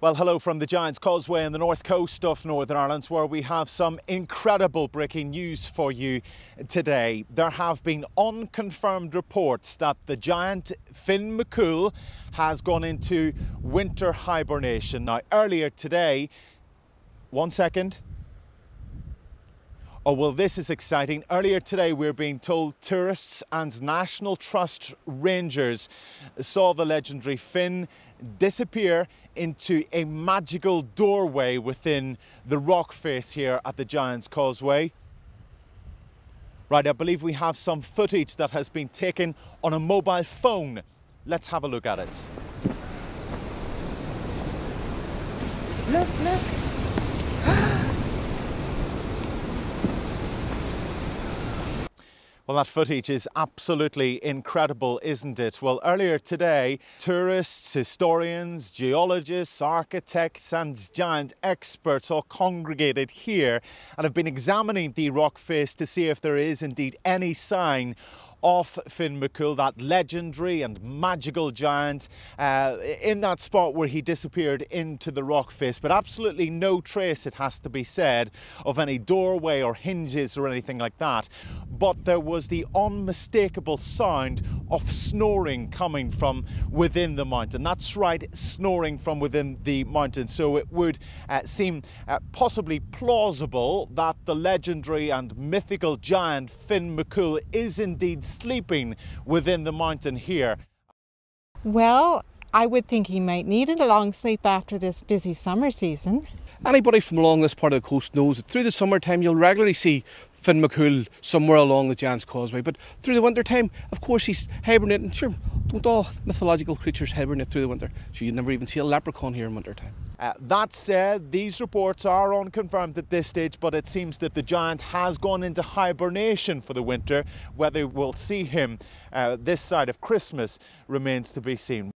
Well, hello from the Giants Causeway on the north coast of Northern Ireland, where we have some incredible breaking news for you today. There have been unconfirmed reports that the giant Finn McCool has gone into winter hibernation. Now, earlier today, one second. Oh, well, this is exciting. Earlier today, we are being told tourists and National Trust rangers saw the legendary Finn disappear into a magical doorway within the rock face here at the Giant's Causeway. Right, I believe we have some footage that has been taken on a mobile phone. Let's have a look at it. Look, look. Ah! Well, that footage is absolutely incredible, isn't it? Well, earlier today, tourists, historians, geologists, architects, and giant experts all congregated here and have been examining the rock face to see if there is indeed any sign of Finn McCool, that legendary and magical giant, uh, in that spot where he disappeared into the rock face. But absolutely no trace, it has to be said, of any doorway or hinges or anything like that. But there was the unmistakable sound of snoring coming from within the mountain. That's right, snoring from within the mountain. So it would uh, seem uh, possibly plausible that the legendary and mythical giant Finn McCool is indeed sleeping within the mountain here. Well, I would think he might need a long sleep after this busy summer season. Anybody from along this part of the coast knows that through the summertime you'll regularly see Finn McCool somewhere along the Giant's Causeway. But through the winter time, of course, he's hibernating. Sure, don't all mythological creatures hibernate through the winter? So you'd never even see a leprechaun here in winter time. Uh, that said, these reports are unconfirmed at this stage, but it seems that the giant has gone into hibernation for the winter. Whether we'll see him uh, this side of Christmas remains to be seen.